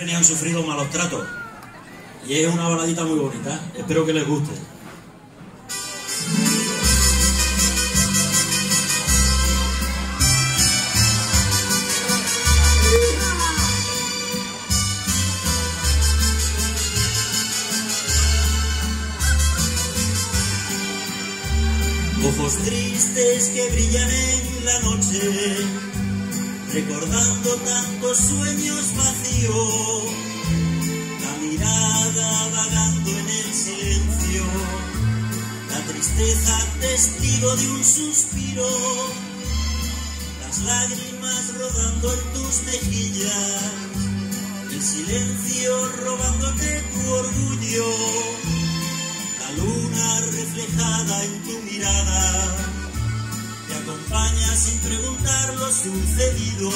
han sufrido malos tratos y es una baladita muy bonita. Espero que les guste. Ojos tristes que brillan en la noche recordando tantos sueños vacíos, la mirada vagando en el silencio, la tristeza testigo de un suspiro, las lágrimas rodando en tus mejillas, el silencio robándote tu orgullo, la luna reflejada en tu mirada sin preguntar lo sucedido.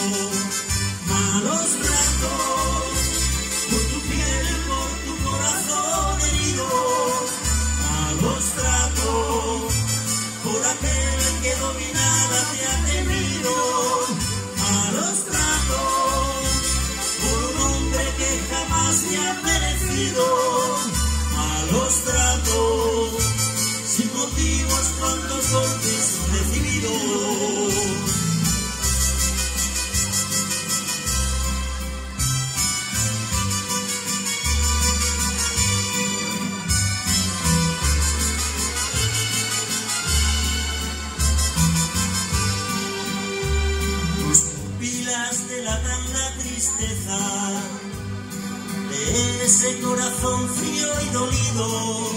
Malos tratos por tu piel y por tu corazón herido. Malos tratos por aquel que dominada te ha tenido. Malos tratos por un hombre que jamás te ha merecido. De ese corazón frío y dolido,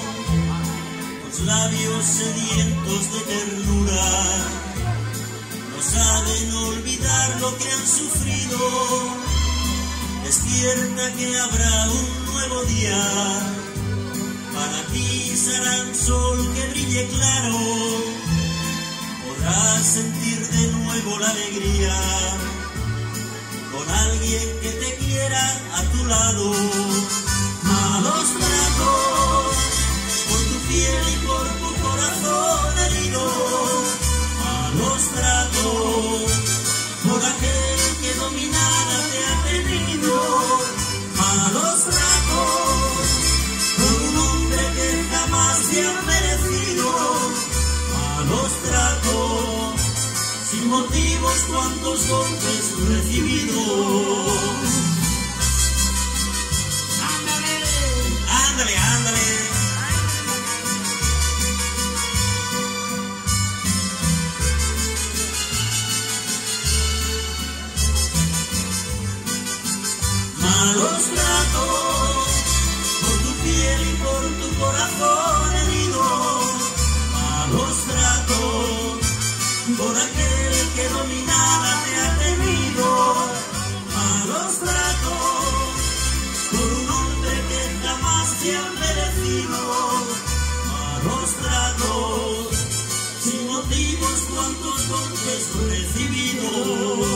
tus labios sedientos de ternura saben olvidar lo que han sufrido. Despierta que habrá un nuevo día. Para ti será un sol que brille claro. Podrás sentir de nuevo la alegría con alguien que te quiera a tu lado. Cuantos golpes recibido. malos tratos por tu piel y por tu corazón herido, malos tratos por aquel sin motivos cuantos golpes recibidos.